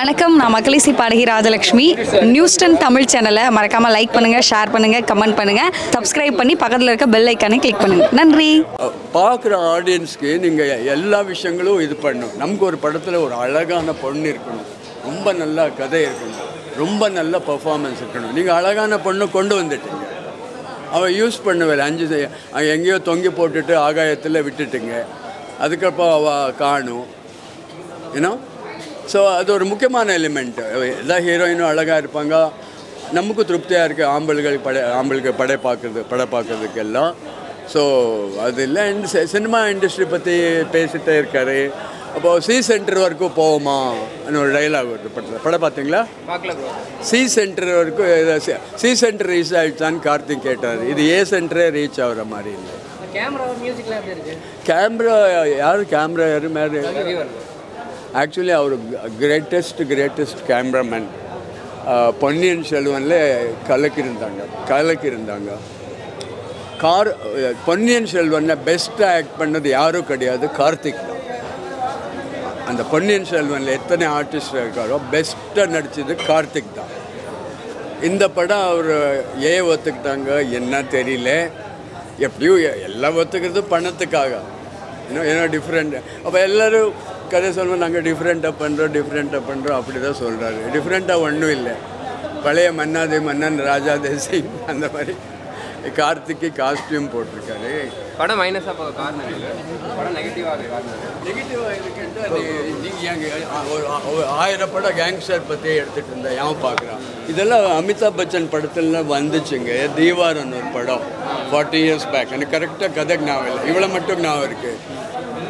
வணக்கம் நான் மக்களிசி பாடகி ராஜலக்ஷ்மி. நியூஸ்டன் தமிழ் சேனலை மறக்காம லைக் பண்ணுங்க ஷேர் பண்ணுங்க கமெண்ட் பண்ணுங்க. சப்ஸ்கிரைப் பண்ணி பக்கத்தில் இருக்க பெல் ஐக்கானே கிளிக் பண்ணுங்க. நன்றி. பார்க்குற ஆடியன்ஸ்க்கு நீங்கள் எல்லா விஷயங்களும் இது பண்ணும் நமக்கு ஒரு படத்தில் ஒரு அழகான பொண்ணு இருக்கணும். ரொம்ப நல்ல கதை இருக்கணும். ரொம்ப நல்ல பர்ஃபார்மன்ஸ் இருக்கணும். நீங்கள் அழகான பொண்ணு கொண்டு வந்துட்டீங்க. அவள் யூஸ் பண்ணுவேன் அஞ்சு எங்கேயோ தொங்கி போட்டுட்டு ஆகாயத்தில் விட்டுட்டுங்க. அதுக்கப்புறம் அவள் காணும். ஏன்னா ஸோ அது ஒரு முக்கியமான எலிமெண்ட் எல்லா ஹீரோயினும் அழகாக இருப்பாங்க. நமக்கும் திருப்தியாக இருக்குது ஆம்பளுகள் படை ஆம்பளுக்கு படை பார்க்குறது படை பார்க்குறதுக்கு எல்லாம் ஸோ அது இல்லை இந்த சினிமா இண்டஸ்ட்ரி பற்றி பேசிட்டே இருக்காரு. அப்போ சி சென்டர் வரைக்கும் போவோமா? ஒரு டைலாக் வருது படத்தில். படம் பார்த்தீங்களா? சி சென்டர் வரைக்கும் சி சென்டர் ரீச் ஆகிடுச்சான்னு கார்த்திக் கேட்டார். இது ஏ சென்டரே ரீச் ஆகுற மாதிரி இல்லை. கேமரா யார் கேமரா யாரும் யாரு? ஆக்சுவலி அவர் கிரேட்டஸ்ட் கிரேட்டஸ்ட் கேமராமேன் பொன்னியின் செல்வனில் கலக்கியிருந்தாங்க கலக்கியிருந்தாங்க. கார் பொன்னியின் செல்வனில் பெஸ்ட்டாக ஆக்ட் பண்ணது யாரும் கிடையாது கார்த்திக் தான். அந்த பொன்னியின் செல்வனில் எத்தனை ஆர்டிஸ்ட் இருக்காரோ பெஸ்ட்டாக நடித்தது கார்த்திக் தான். இந்த படம் அவர் ஏன் ஒத்துக்கிட்டாங்க என்ன தெரியல. எப்படியும் எல்லாம் ஒத்துக்கிறது பணத்துக்காக. இன்னும் ஏன்னா டிஃப்ரெண்ட் அப்போ எல்லோரும் கதை சொல்லுவோம் நாங்கள் டிஃப்ரெண்ட்டாக பண்ணுறோம் டிஃப்ரெண்ட்டாக பண்ணுறோம் அப்படி தான் சொல்கிறாரு டிஃப்ரெண்ட்டாக ஒன்றும் இல்லை. பழைய மன்னாதி மன்னன் ராஜா தேசிங் அந்த மாதிரி கார்த்திக்கு காஸ்டியூம் போட்டிருக்காரு. படம் மைனஸாக போக காரணம் இல்லை படம் நெகட்டிவாக நெகட்டிவாக இருக்குன்ட்டு நீங்கள் ஒரு ஆயிரம் படம் கேங்ஸ்டர் பற்றி எடுத்துகிட்டு இருந்தேன் ஏன் பார்க்குறான் இதெல்லாம் அமிதாப் பச்சன் படத்துலலாம் வந்துச்சுங்க. தீவாரன் ஒரு படம் ஃபார்ட்டி இயர்ஸ் பேக் எனக்கு கரெக்டாக கதை ஞாபகம் இல்லை. இவ்வளோ மட்டும் ஞாபகம் இருக்குது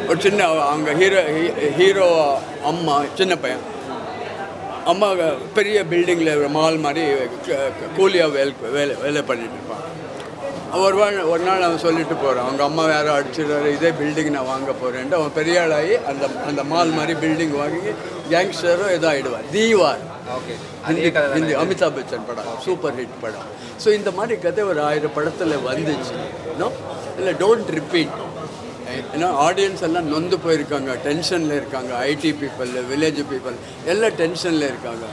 ஒரு சின்ன அவங்க ஹீரோ ஹீரோ அம்மா சின்ன பையன். அம்மா பெரிய பில்டிங்கில் மால் மாதிரி கூலியாக வேலை வேலை வேலை பண்ணிட்டு இருப்பான். ஒரு நாள் ஒரு நாள் அவன் சொல்லிட்டு போகிறான் அவங்க அம்மா வேற அடிச்சிடுறாரு இதே பில்டிங் நான் வாங்க போகிறேன்ட்டு அவன் பெரிய ஆளாகி அந்த அந்த மால் மாதிரி பில்டிங் வாங்கி கேங்ஸ்டரோ ஏதோ ஆகிடுவான் தீவார். ஓகே. ஹிந்தி ஹிந்தி அமிதாப் பச்சன் படம் சூப்பர் ஹிட் படம். ஸோ இந்த மாதிரி கதை ஒரு ஆயிரம் படத்தில் வந்துச்சு. இல்லை டோன்ட் ரிப்பீட் ஏன்னா ஆடியன்ஸ் எல்லாம் நொந்து போயிருக்காங்க. டென்ஷனில் இருக்காங்க. ஐடி பீப்புள் வில்லேஜ் பீப்புள் எல்லாம் டென்ஷனில் இருக்காங்க.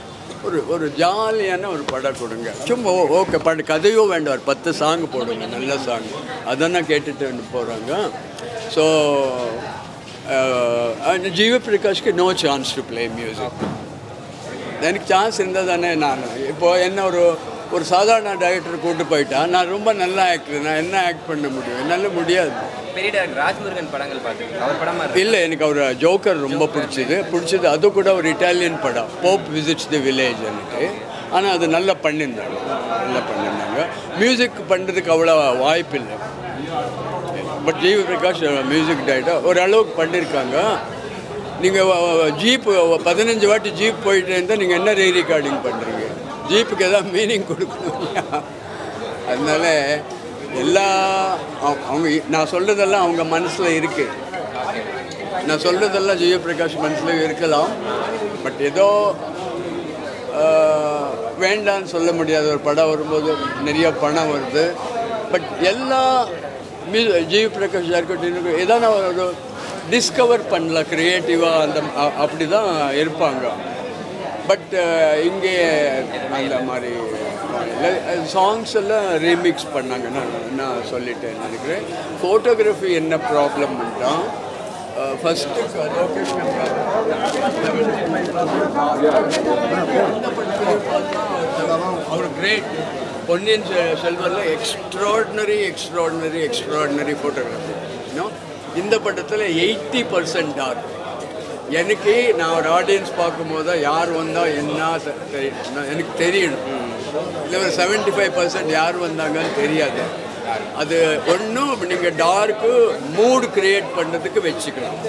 ஒரு ஒரு ஜாலியான ஒரு படம் கொடுங்க. சும்மா ஓகே பட கதையும் வேண்டாம். ஒரு பத்து சாங் போடுங்க நல்ல சாங் அதெல்லாம் கேட்டுட்டு போகிறாங்க ஸோ uh, ஜீவ பிரகாஷ்க்கு no chance to play music எனக்கு சான்ஸ் இருந்தால் தானே நான். இப்போது என்ன ஒரு ஒரு சாதாரண டைரக்டர் கூட்டு போயிட்டா நான் ரொம்ப நல்லா ஆக்டர் நான் என்ன ஆக்ட் பண்ண முடியும்? என்னால் முடியாது. பெரிய டேரக்டர் ராஜ்முருகன் படங்கள் பார்த்துருக்கேன் அவர் படமா இல்லை எனக்கு அவர் ஜோக்கர் ரொம்ப பிடிச்சது. பிடிச்சது அது கூட ஒரு இட்டாலியன் படம். போப் விசிட்ஸ் தி வில்லேஜ் எனக்கு ஆனால் அது நல்லா பண்ணியிருந்தாங்க நல்லா பண்ணியிருந்தாங்க மியூசிக் பண்ணுறதுக்கு அவ்வளோ வாய்ப்பு இல்லை பட் ஜீவ பிரகாஷ் மியூசிக் டைரக்டர் ஓரளவுக்கு பண்ணியிருக்காங்க நீங்கள் ஜீப் பதினஞ்சு வாட்டி ஜீப் போயிட்டு இருந்தால் நீங்கள் என்ன ரீ ரெக்கார்டிங் பண்ணுறீங்க ஜீப்புக்கு எதாவது மீனிங் கொடுக்கணும் அதனால எல்லா அவங்க நான் சொல்கிறதெல்லாம் அவங்க மனசில் இருக்குது நான் சொல்கிறதெல்லாம் ஜெயபிரகாஷ் மனசில் இருக்கலாம். பட் ஏதோ வேண்டான்னு சொல்ல முடியாத ஒரு படம் வரும்போது நிறைய பணம் வருது. பட் எல்லா மியூ ஜெயபிரகாஷ் இருக்கட்டும் ஏதாவது ஒரு டிஸ்கவர் பண்ணல க்ரியேட்டிவாக அந்த அப்படி தான் இருப்பாங்க. பட் இங்கே அந்த மாதிரி சாங்ஸ் எல்லாம் ரீமிக்ஸ் பண்ணாங்க. நான் நான் சொல்லிட்டேன் நினைக்கிறேன். ஃபோட்டோகிராஃபி என்ன ப்ராப்ளம்னா ஃபஸ்ட்டு லொக்கேஷன் அவர் கிரேட் பொன்னியின் செ- செல்வரில் எக்ஸ்ட்ராடினரி எக்ஸ்ட்ராடினரி எக்ஸ்ட்ராடினரி ஃபோட்டோகிராஃபி இன்னும் இந்த படத்தில் எயிட்டி பர்சன்ட் டார்க் எனக்கு நான் ஒரு ஆடியன்ஸ் பார்க்கும்போது யார் வந்தால் என்ன தெ- எனக்கு தெரியணும். இல்லை ஒரு செவன்ட்டி ஃபைவ் பர்சன்ட் யார் வந்தாங்கன்னு தெரியாது. அது ஒன்றும் நீங்கள் டார்க்கு மூடு கிரியேட் பண்ணுறதுக்கு வச்சுக்கலாம்.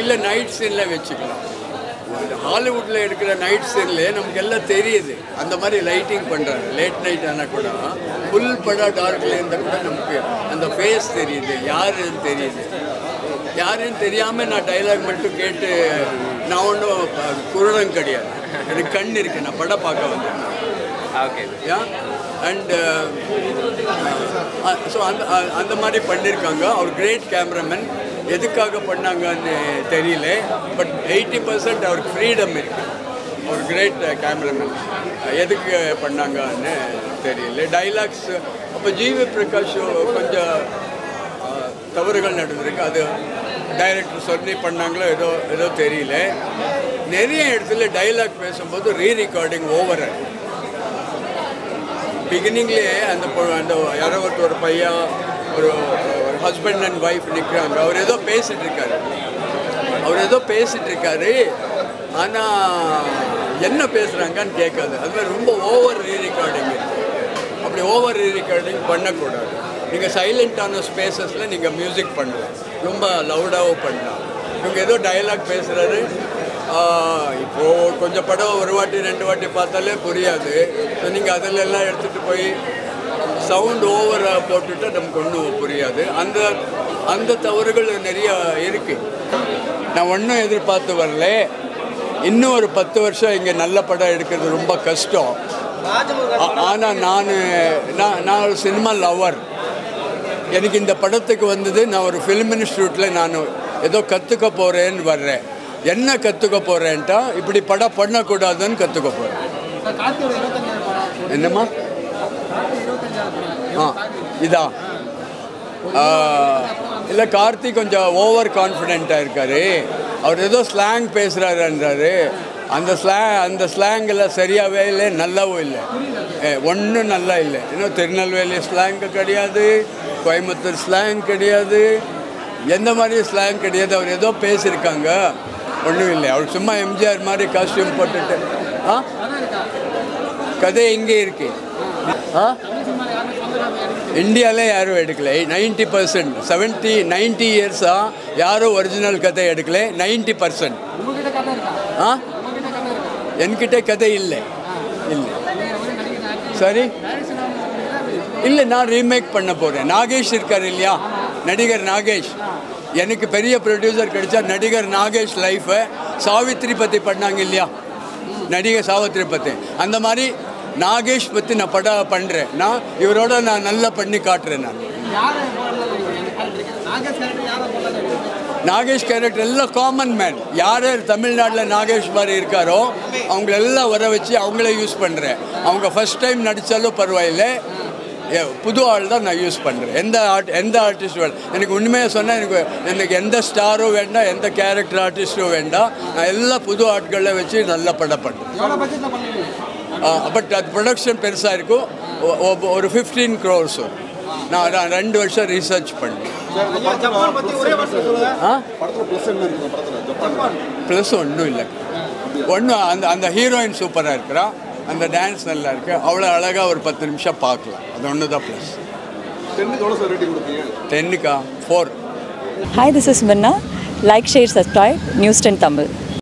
இல்லை நைட் சீனில் வச்சுக்கலாம். ஹாலிவுட்டில் இருக்கிற நைட் சீன்லேயே நமக்கு எல்லாம் தெரியுது. அந்த மாதிரி லைட்டிங் பண்ணுறாங்க லேட் நைட் ஆனால் கூட ஃபுல் படம் டார்க்கில் இருந்தால் கூட நமக்கு அந்த ஃபேஸ் தெரியுது. யாருன்னு தெரியுது. யாருன்னு தெரியாமல் நான் டைலாக் மட்டும் கேட்டு நான் ஒன்றும் குருடன் கிடையாது. எனக்கு கண் இருக்குது நான் படம் பார்க்க வந்தேன். ஓகே யா அண்ட் ஸோ அந்த uh, அந்த மாதிரி பண்ணியிருக்காங்க அவர் கிரேட் கேமராமேன் எதுக்காக பண்ணாங்கன்னு தெரியல. பட் எயிட்டி பர்சன்ட் அவருக்கு ஃப்ரீடம் இருக்கு. ஒரு கிரேட் கேமராமேன் எதுக்கு பண்ணாங்கன்னு தெரியல. டைலாக்ஸ் அப்போ ஜிவி பிரகாஷ் கொஞ்சம் uh, தவறுகள் நடந்திருக்கு. அது டைரக்டர் சொல்லி பண்ணாங்களோ ஏதோ ஏதோ தெரியல. நிறைய இடத்துல டைலாக் பேசும்போது ரீ ரெக்கார்டிங் ஓவர் பிகினிங்லேயே அந்த அந்த யாரோ ஒருத்தர் ஒரு பையன் ஒரு ஒரு ஹஸ்பண்ட் அண்ட் ஒய்ஃப் நிற்கிறாங்க அவர் ஏதோ பேசிகிட்டு இருக்காரு அவர் ஏதோ பேசிகிட்டு இருக்காரு ஆனால் என்ன பேசுகிறாங்கன்னு கேட்காது. அது ரொம்ப ஓவர் ரீ ரெக்கார்டிங் அப்படி ஓவர் ரீ ரெக்கார்டிங் பண்ணக்கூடாது நீங்கள் சைலண்டான ஸ்பேசஸில் நீங்கள் மியூசிக் பண்ணலாம். ரொம்ப லவுடாகவும் பண்ணலாம். இவங்க ஏதோ டயலாக் பேசுகிறாரு இப்போது கொஞ்சம் படம் ஒரு வாட்டி ரெண்டு வாட்டி பார்த்தாலே புரியாது. ஸோ நீங்கள் அதில் எல்லாம் எடுத்துகிட்டு போய் சவுண்ட் ஓவராக போட்டுட்டு நமக்கு ஒன்றும் புரியாது. அந்த அந்த தவறுகள் நிறைய இருக்குது நான் ஒன்றும் எதிர்பார்த்து வரல. இன்னும் ஒரு பத்து வருஷம் இங்கே நல்ல படம் எடுக்கிறது ரொம்ப கஷ்டம். ஆனால் நான் நான் நான் ஒரு சினிமா லவர் எனக்கு இந்த படத்துக்கு வந்தது நான் ஒரு ஃபிலிம் இன்ஸ்டியூட்டில் நான் ஏதோ கற்றுக்க போகிறேன்னு வர்றேன். என்ன கற்றுக்க போகிறேன்ட்டா இப்படி படம் பண்ணக்கூடாதுன்னு கற்றுக்க போகிறேன் என்னம்மா? ஆ இதா. இல்லை கார்த்தி கொஞ்சம் ஓவர் கான்ஃபிடென்ட்டாக இருக்கார். அவர் ஏதோ ஸ்லாங் பேசுகிறாருன்றாரு அந்த ஸ்லாங் அந்த ஸ்லாங்கில் சரியாகவே இல்லை நல்லாவும் இல்லை. ஒன்றும் நல்லா இல்லை. இன்னும் திருநெல்வேலி ஸ்லாங் கிடையாது கோயம்புத்தூர் ஸ்லாங் கிடையாது. எந்த மாதிரி ஸ்லாங் கிடையாது. அவர் ஏதோ பேசியிருக்காங்க. ஒன்றும் இல்லை அவர் சும்மா எம்ஜிஆர் மாதிரி காஸ்டியூம் போட்டுட்டு ஆ? கதை எங்கே இருக்கு. ஆ? இந்தியாவிலே யாரும் எடுக்கலை. Ninety percent. செவன்ட்டி நைன்ட்டி இயர்ஸாக யாரும் ஒரிஜினல் கதை எடுக்கலை. Ninety percent. ஆ? என்கிட்ட கதை இல்லை. இல்லை. சரி? இல்லை நான் ரீமேக் பண்ண போகிறேன் நாகேஷ் இருக்கார் இல்லையா? நடிகர் நாகேஷ். எனக்கு பெரிய ப்ரொடியூசர் கிடைச்சா நடிகர் நாகேஷ் லைஃபை சாவித்ரி பற்றி பண்ணாங்க இல்லையா? நடிகர் சாவித்ரி பற்றி அந்த மாதிரி நாகேஷ் பற்றி நான் படம் பண்ணுறேன் நான் இவரோட நான் நல்லா பண்ணி காட்டுறேன் நான். நாகேஷ் கேரக்டர் எல்லாம் காமன் மேன் யார் யார் தமிழ்நாட்டில் நாகேஷ் மாதிரி இருக்காரோ அவங்களெல்லாம் வர வச்சு அவங்களே யூஸ் பண்ணுறேன் அவங்க ஃபஸ்ட் டைம் நடித்தாலும் பரவாயில்லை. புது ஆள் தான் நான் யூஸ் பண்ணுறேன் எந்த ஆர்ட் எந்த ஆர்டிஸ்ட் வேணும் எனக்கு உண்மையாக சொன்னால் எனக்கு எனக்கு எந்த ஸ்டாரும் வேண்டாம் எந்த கேரக்டர் ஆர்டிஸ்ட்டும் வேண்டாம் நான் எல்லா புது ஆட்களை வச்சு நல்லா படம் பண்ணுறேன் பட் அது ப்ரொடக்ஷன் பெருசாக இருக்கும். ஒரு ஃபிஃப்டீன் க்ரோர்ஸ் நான் நான் ரெண்டு வருஷம் ரிசர்ச் பண்ணேன். ப்ளஸ் என்ன இருக்கு? படத்துல ஜப்பான். ப்ளஸ் ஒன்றும் இல்லை. ஒன்றும் அந்த அந்த ஹீரோயின் சூப்பராக இருக்கிறா அந்த டான்ஸ் நல்லா இருக்கு அவ்வளோ அழகாக ஒரு பத்து நிமிஷம் பார்க்கலாம் அது ஒன்று தான் ப்ளஸ் டென்னுக்கு four Hi, this is Minna. Like, share, subscribe. News 10 Tamil.